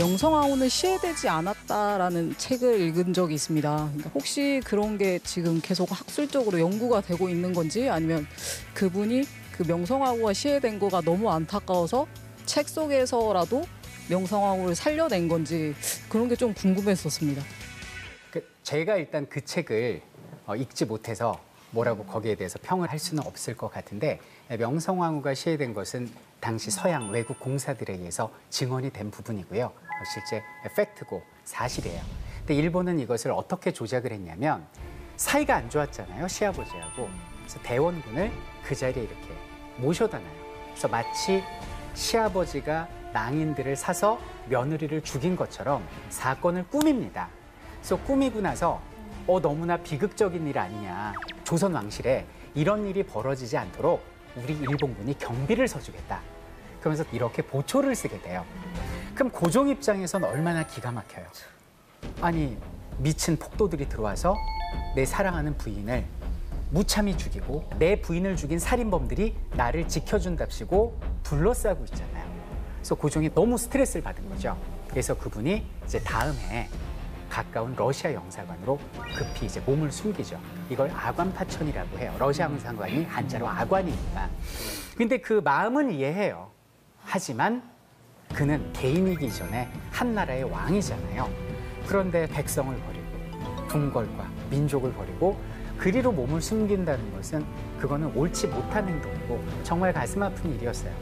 명성황후는 시해되지 않았다라는 책을 읽은 적이 있습니다. 그러니까 혹시 그런 게 지금 계속 학술적으로 연구가 되고 있는 건지 아니면 그분이 그 명성황후가 시해된 거가 너무 안타까워서 책 속에서라도 명성황후를 살려낸 건지 그런 게 좀 궁금했었습니다. 그 제가 일단 그 책을 어, 읽지 못해서 뭐라고 거기에 대해서 평을 할 수는 없을 것 같은데 명성황후가 시해된 것은 당시 서양 외국 공사들에 의해서 증언이 된 부분이고요. 어, 실제 팩트고 사실이에요. 근데 일본은 이것을 어떻게 조작을 했냐면 사이가 안 좋았잖아요. 시아버지하고. 그래서 대원군을 그 자리에 이렇게 모셔다 놔요. 그래서 마치 시아버지가 낭인들을 사서 며느리를 죽인 것처럼 사건을 꾸밉니다. 그래서 꾸미고 나서 어 너무나 비극적인 일 아니냐. 조선 왕실에 이런 일이 벌어지지 않도록 우리 일본군이 경비를 서주겠다. 그러면서 이렇게 보초를 쓰게 돼요. 그럼 고종 입장에선 얼마나 기가 막혀요. 아니 미친 폭도들이 들어와서 내 사랑하는 부인을 무참히 죽이고 내 부인을 죽인 살인범들이 나를 지켜준답시고 둘러싸고 있잖아요. 그래서 고종이 너무 스트레스를 받은 거죠. 그래서 그분이 이제 다음에 가까운 러시아 영사관으로 급히 이제 몸을 숨기죠. 이걸 아관파천이라고 해요. 러시아 영사관이 한자로 아관이니까. 근데 그 마음은 이해해요. 하지만 그는 개인이기 전에 한 나라의 왕이잖아요. 그런데 백성을 버리고 궁궐과 민족을 버리고 그리로 몸을 숨긴다는 것은 그거는 옳지 못한 행동이고 정말 가슴 아픈 일이었어요.